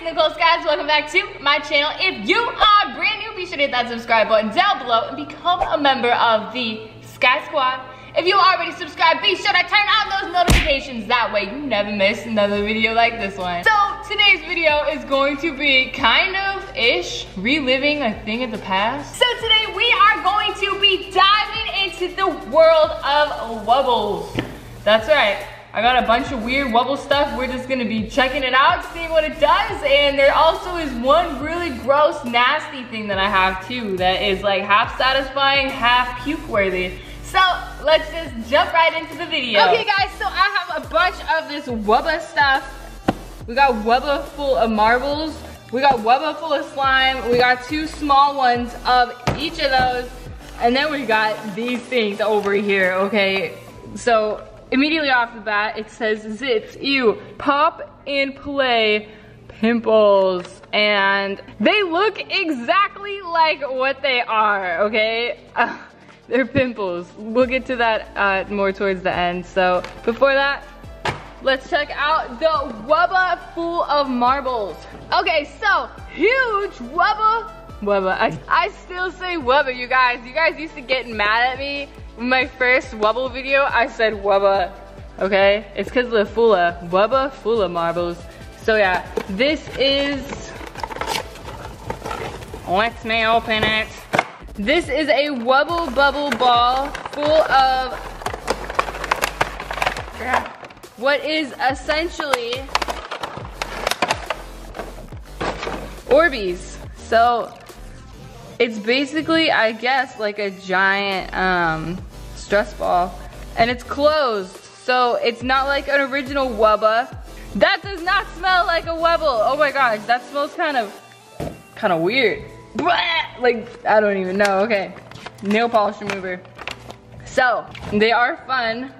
it's Skyes. Welcome back to my channel. If you are brand new, be sure to hit that subscribe button down below and become a member of the Sky Squad. If you already subscribed, be sure to turn on those notifications. That way you never miss another video like this one. So today's video is going to be kind of ish reliving a thing of the past. So today we are going to be diving into the world of wubbles. That's right. I got a bunch of weird wubble stuff. We're just gonna be checking it out, seeing what it does. And there also is one really gross, nasty thing that I have too that is like half satisfying, half puke worthy. So let's just jump right into the video. Okay guys, so I have a bunch of this Wubba stuff. We got Wubba full of marbles. We got Wubba full of slime. We got two small ones of each of those. And then we got these things over here, okay? So immediately off the bat, it says zits, ew, pop and play pimples. And they look exactly like what they are, okay? Uh, they're pimples. We'll get to that uh, more towards the end. So before that, let's check out the Wubba full of marbles. Okay, so huge Wubba, Wubba, I, I still say Wubba, you guys. You guys used to get mad at me my first Wubble video, I said Wubba, okay? It's because of the Fulla, Wubba Fulla marbles. So yeah, this is, let me open it. This is a Wubble Bubble Ball full of what is essentially Orbeez. So it's basically, I guess, like a giant um, stress ball. And it's closed, so it's not like an original Wubba. That does not smell like a Wubble. Oh my gosh, that smells kind of, kind of weird. Like, I don't even know, okay. Nail polish remover. So, they are fun.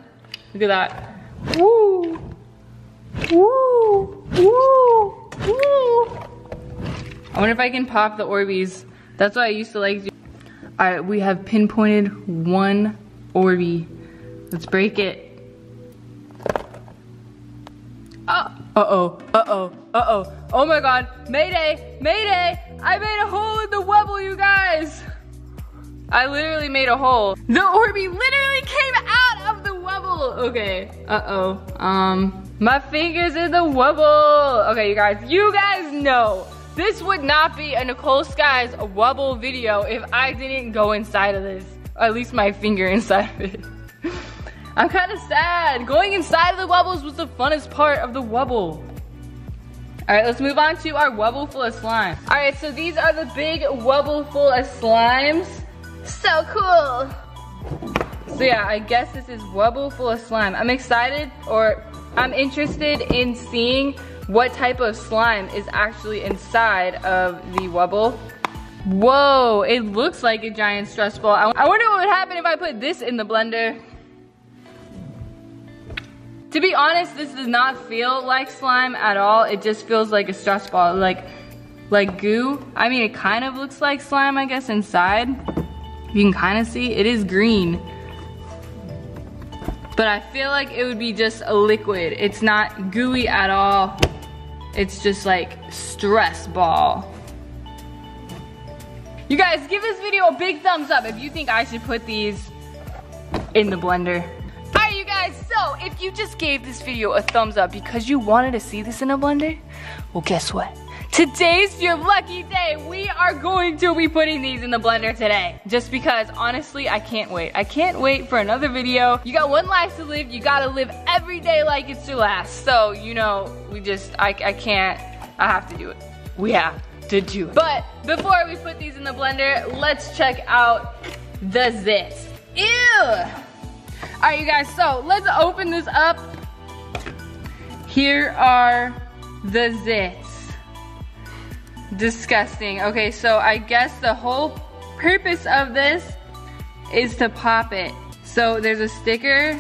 Look at that. Woo! Woo! Woo! Woo! I wonder if I can pop the Orbeez. That's what I used to like. All right, we have pinpointed one Orby. Let's break it. Oh, uh-oh, uh-oh, uh-oh. Oh my God, Mayday, Mayday! I made a hole in the Wubble, you guys! I literally made a hole. The Orby literally came out of the Wubble. Okay, uh-oh. Um, my finger's in the Wubble. Okay, you guys, you guys know this would not be a Nicole Skyes Wubble video if I didn't go inside of this. Or at least my finger inside of it. I'm kind of sad. Going inside of the Wubbles was the funnest part of the Wubble. All right, let's move on to our Wubble full of slime. All right, so these are the big Wubble full of slimes. So cool. So yeah, I guess this is Wubble full of slime. I'm excited, or I'm interested in seeing what type of slime is actually inside of the Wubble. Whoa, it looks like a giant stress ball. I wonder what would happen if I put this in the blender. To be honest, this does not feel like slime at all. It just feels like a stress ball, like, like goo. I mean, it kind of looks like slime, I guess, inside. You can kind of see, it is green. But I feel like it would be just a liquid. It's not gooey at all. It's just like stress ball. You guys, give this video a big thumbs up if you think I should put these in the blender. Alright you guys, so if you just gave this video a thumbs up because you wanted to see this in a blender, well guess what? Today's your lucky day. We are going to be putting these in the blender today. Just because, honestly, I can't wait. I can't wait for another video. You got one life to live. You gotta live every day like it's your last. So, you know, we just, I, I can't, I have to do it. We have do it. But before we put these in the blender, let's check out the zits. Ew! All right, you guys, so let's open this up. Here are the zits. Disgusting. Okay, so I guess the whole purpose of this is to pop it. So there's a sticker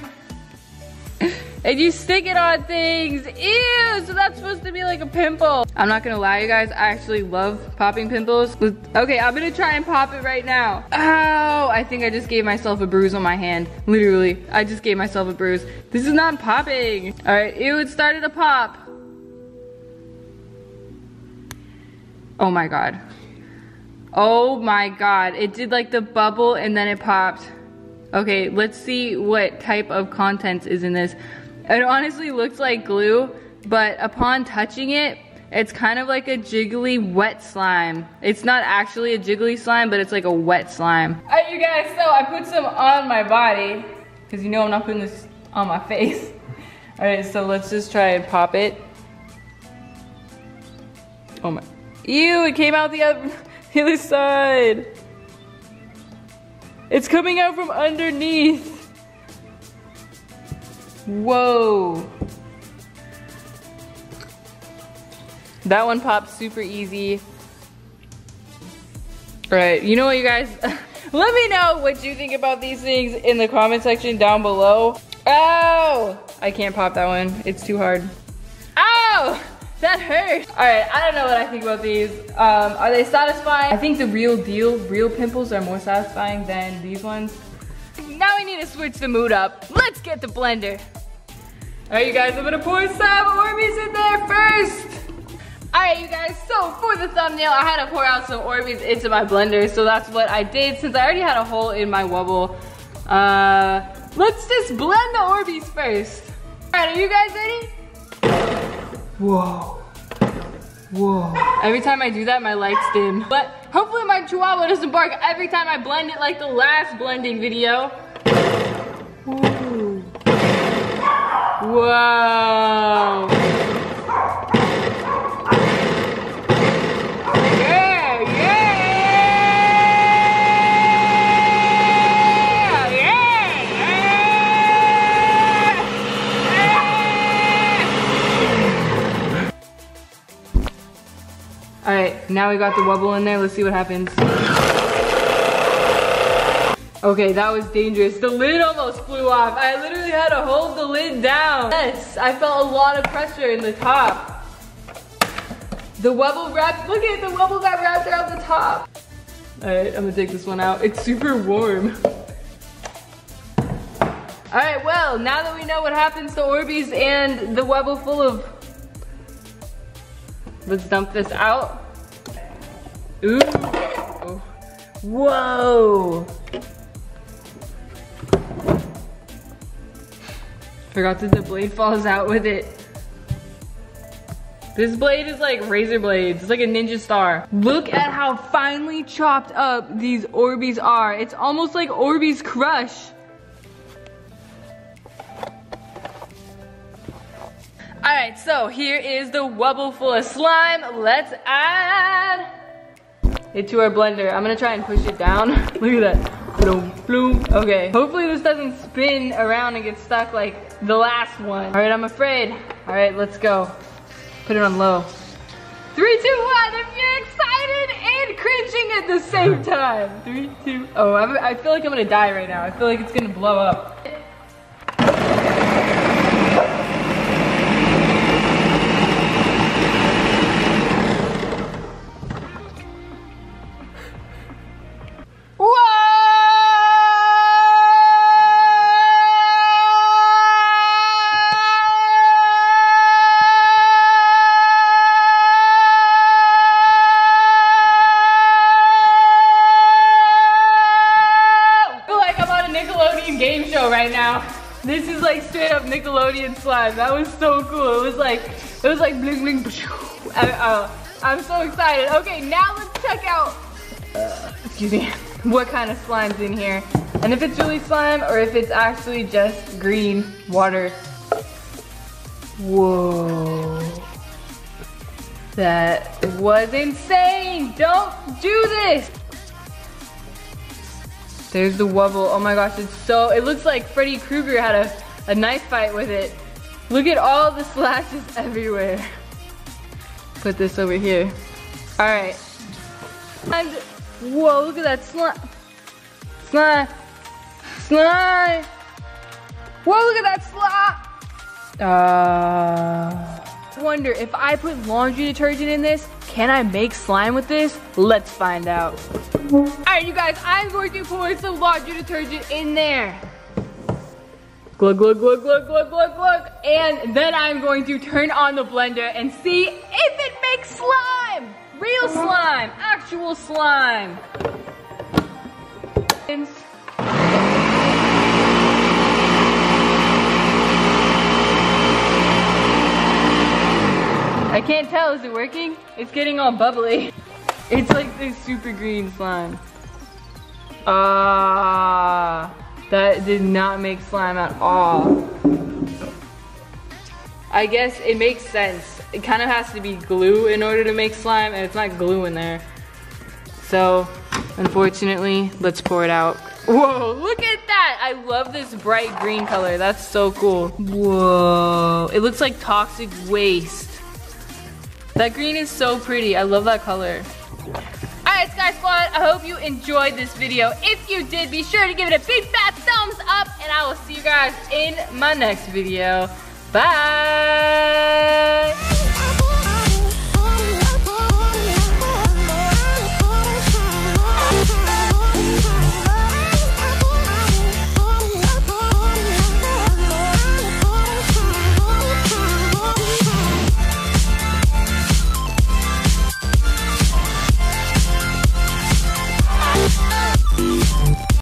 and you stick it on things. Ew, so that's supposed to be like a pimple. I'm not gonna lie, you guys, I actually love popping pimples. Okay, I'm gonna try and pop it right now. Ow, I think I just gave myself a bruise on my hand. Literally, I just gave myself a bruise. This is not popping. All right, ew, it started to pop. Oh my God. Oh my God. It did like the bubble and then it popped. Okay, let's see what type of contents is in this. It honestly looks like glue, but upon touching it, it's kind of like a jiggly wet slime. It's not actually a jiggly slime, but it's like a wet slime. Alright you guys, so I put some on my body, because you know I'm not putting this on my face. Alright, so let's just try and pop it. Oh my, ew, it came out the other, the other side. It's coming out from underneath. Whoa. That one popped super easy. Right, you know what you guys, let me know what you think about these things in the comment section down below. Oh, I can't pop that one. It's too hard. Oh, that hurt. All right, I don't know what I think about these. Um, are they satisfying? I think the real deal, real pimples are more satisfying than these ones. Now we need to switch the mood up. Let's get the blender. All right, you guys, I'm gonna pour some Orbeez in there first. Alright you guys, so for the thumbnail, I had to pour out some Orbeez into my blender, so that's what I did since I already had a hole in my wubble. Uh, let's just blend the Orbeez first. Alright, are you guys ready? Whoa. Whoa. Every time I do that, my lights dim. But hopefully my chihuahua doesn't bark every time I blend it like the last blending video. Ooh. Whoa. All right, now we got the wubble in there. Let's see what happens. Okay, that was dangerous. The lid almost flew off. I literally had to hold the lid down. Yes, I felt a lot of pressure in the top. The wubble wrapped, look at it, the wubble got wrapped around the top. All right, I'm gonna take this one out. It's super warm. All right, well, now that we know what happens to Orbeez and the wubble full of Let's dump this out. Ooh. Whoa. Forgot that the blade falls out with it. This blade is like razor blades. It's like a ninja star. Look at how finely chopped up these Orbeez are. It's almost like Orbeez Crush. All right, so here is the wubble full of slime. Let's add it to our blender. I'm gonna try and push it down. Look at that. Bloom, bloom. Okay, hopefully this doesn't spin around and get stuck like the last one. All right, I'm afraid. All right, let's go. Put it on low. Three, two, one. If you're excited and cringing at the same time. Three, two. Oh, I feel like I'm gonna die right now. I feel like it's gonna blow up. Nickelodeon game show right now. This is like straight up Nickelodeon slime. That was so cool. It was like, it was like bling bling. I, uh, I'm so excited. Okay, now let's check out, excuse me, what kind of slime's in here. And if it's really slime or if it's actually just green water. Whoa. That was insane. Don't do this. There's the wubble. Oh my gosh, it's so, it looks like Freddy Krueger had a a knife fight with it. Look at all the slashes everywhere. Put this over here. All right. And, whoa, look at that slime. Slime. Slime. Whoa, look at that slime. Uh, wonder if I put laundry detergent in this, can I make slime with this? Let's find out. All right, you guys, I'm going to pour some laundry detergent in there. Glug, glug, glug, glug, glug, glug, glug. And then I'm going to turn on the blender and see if it makes slime. Real slime, actual slime. I can't tell, is it working? It's getting all bubbly. It's like this super green slime. Ah, that did not make slime at all. I guess it makes sense. It kind of has to be glue in order to make slime, and it's not glue in there. So, unfortunately, let's pour it out. Whoa, look at that! I love this bright green color. That's so cool. Whoa, it looks like toxic waste. That green is so pretty. I love that color. Alright, Sky Squad, I hope you enjoyed this video. If you did, be sure to give it a big fat thumbs up, and I will see you guys in my next video. Bye!